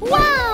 Wow!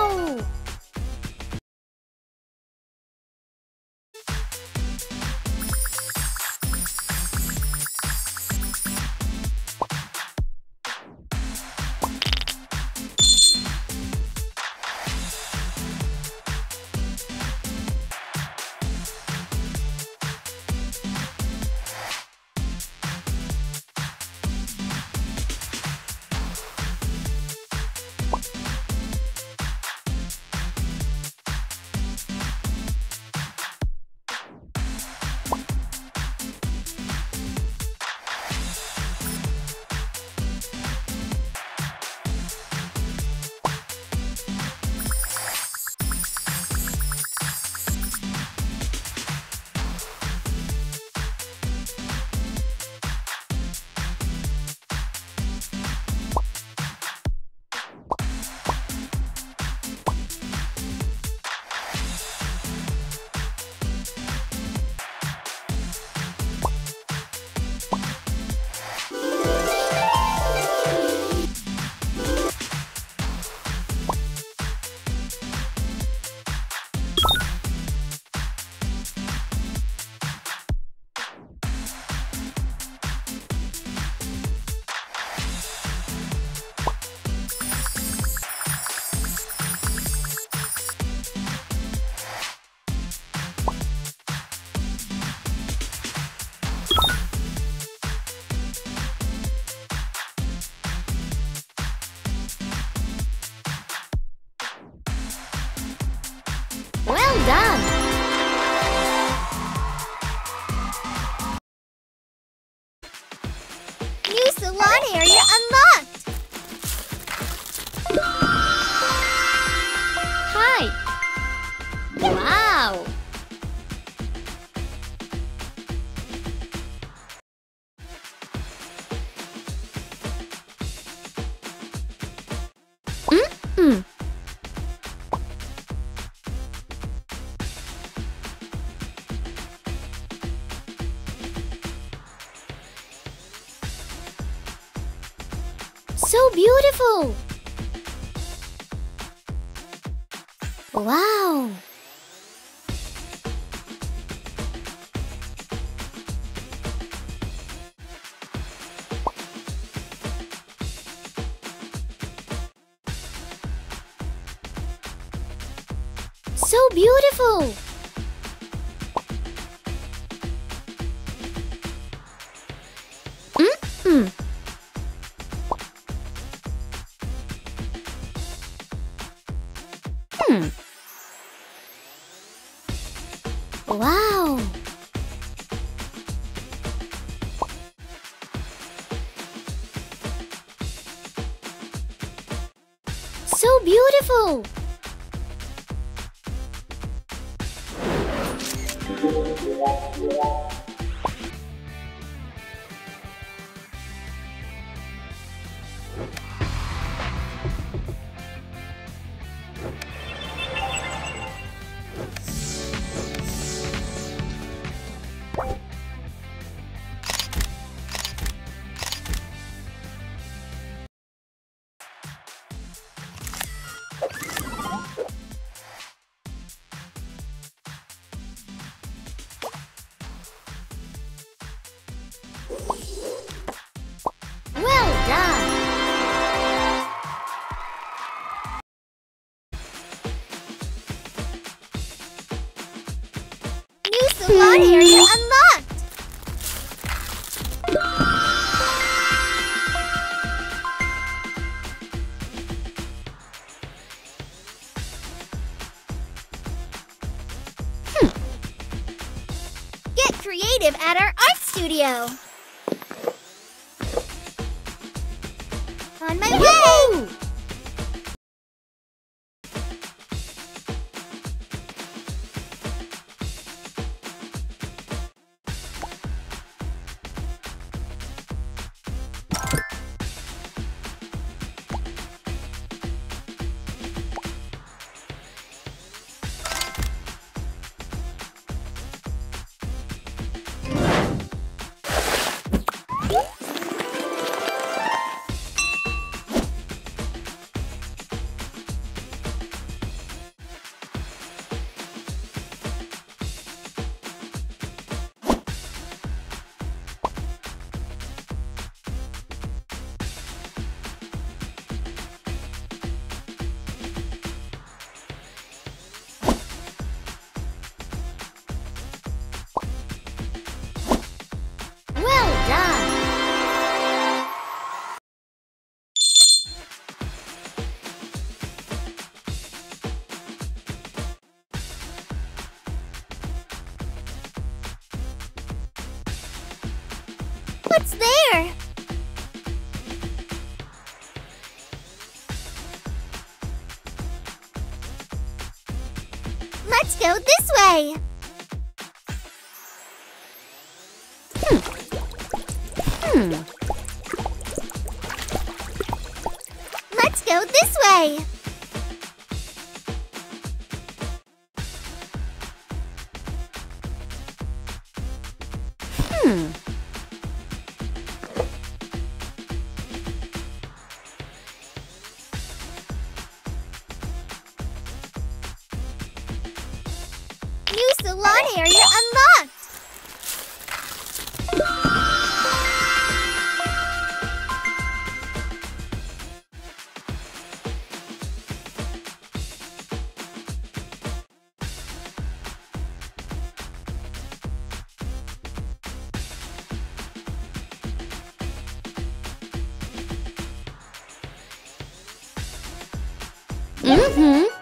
New area unlocked! Wow! So beautiful! Mm-mm. So beautiful. On my way! Let's go this way. Hmm. Hmm. Let's go this way. Hmm. Mm-hmm. Yeah.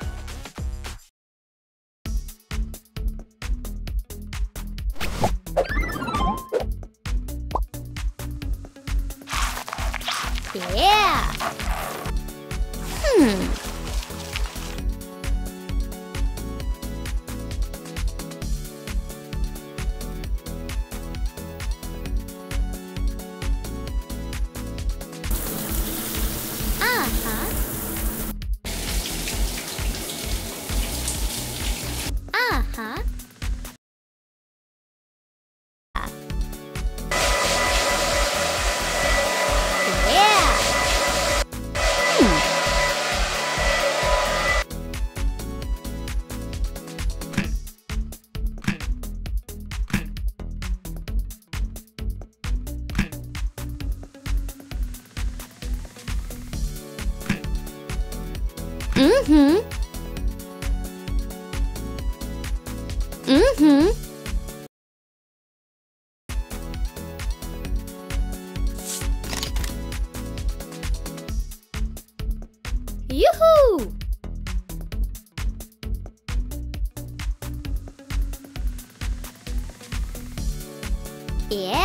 Mm-hmm. Mm-hmm. Yoo-hoo! Yeah,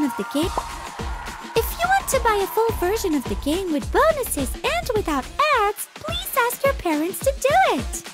version of the game, if you want to buy a full version of the game with bonuses and without ads, please ask your parents to do it.